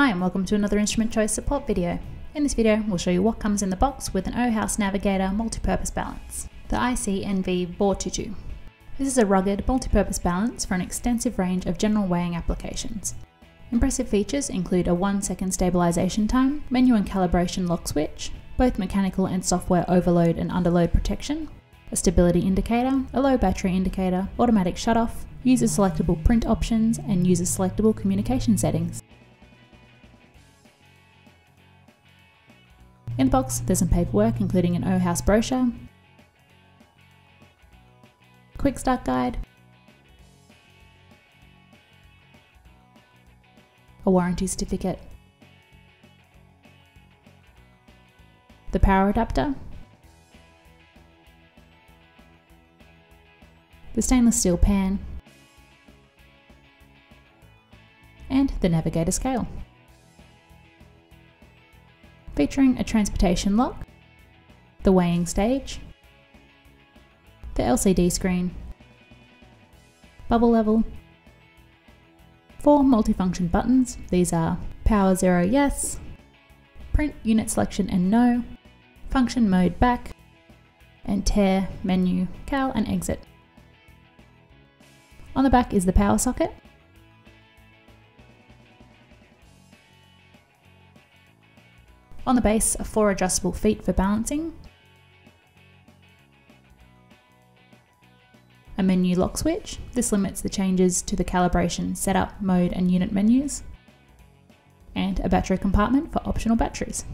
Hi and welcome to another Instrument Choice support video. In this video we'll show you what comes in the box with an Ohaus Navigator multi-purpose balance, the IC-NV422. This is a rugged multi-purpose balance for an extensive range of general weighing applications. Impressive features include a 1 second stabilisation time, menu and calibration lock switch, both mechanical and software overload and underload protection, a stability indicator, a low battery indicator, automatic shutoff, user selectable print options, and user selectable communication settings. In the box, there's some paperwork including an Ohaus brochure, quick start guide, a warranty certificate, the power adapter, the stainless steel pan, and the navigator scale featuring a transportation lock, the weighing stage, the LCD screen, bubble level, four multifunction buttons. These are power zero yes, print unit selection and no, function mode back, and tare, menu cal and exit. On the back is the power socket, On the base are four adjustable feet for balancing, a menu lock switch, this limits the changes to the calibration, setup, mode and unit menus, and a battery compartment for optional batteries.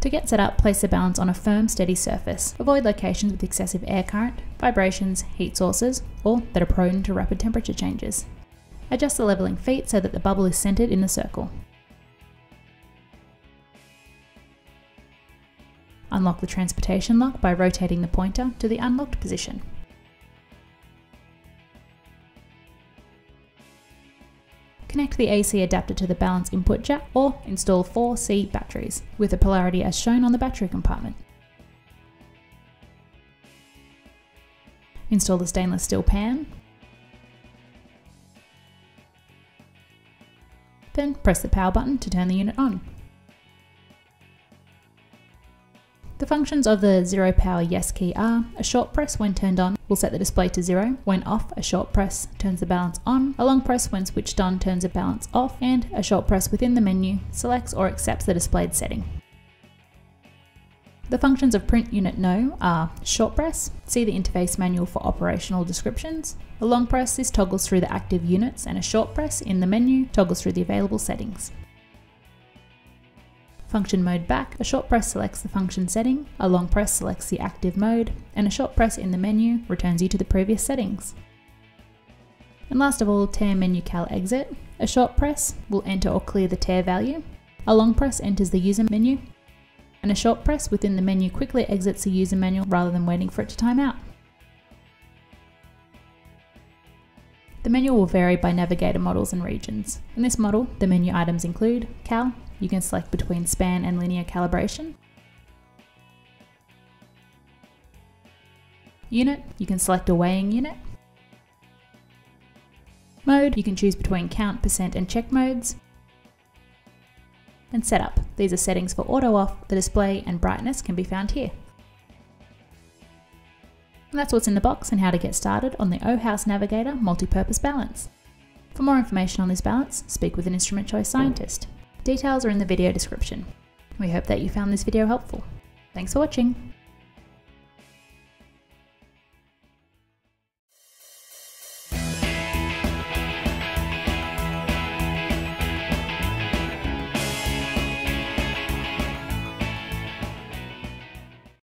To get set up, place the balance on a firm, steady surface. Avoid locations with excessive air current, vibrations, heat sources, or that are prone to rapid temperature changes. Adjust the leveling feet so that the bubble is centered in the circle. Unlock the transportation lock by rotating the pointer to the unlocked position. Connect the AC adapter to the balance input jack or install 4C batteries with a polarity as shown on the battery compartment. Install the stainless steel pan. Then press the power button to turn the unit on. The functions of the zero power yes key are a short press when turned on will set the display to zero, when off a short press turns the balance on, a long press when switched on turns the balance off, and a short press within the menu selects or accepts the displayed setting. The functions of print unit no are short press, see the interface manual for operational descriptions, a long press this toggles through the active units and a short press in the menu toggles through the available settings. Function mode back, a short press selects the function setting, a long press selects the active mode, and a short press in the menu returns you to the previous settings. And last of all, tare menu cal exit. A short press will enter or clear the tare value, a long press enters the user menu, and a short press within the menu quickly exits the user manual rather than waiting for it to time out. The menu will vary by navigator models and regions. In this model, the menu items include cal, you can select between span and linear calibration. Unit, you can select a weighing unit. Mode, you can choose between count, percent and check modes. And setup, these are settings for auto off, the display and brightness can be found here. And that's what's in the box and how to get started on the Ohaus Navigator multi-purpose balance. For more information on this balance, speak with an instrument choice scientist. Details are in the video description. We hope that you found this video helpful. Thanks for watching!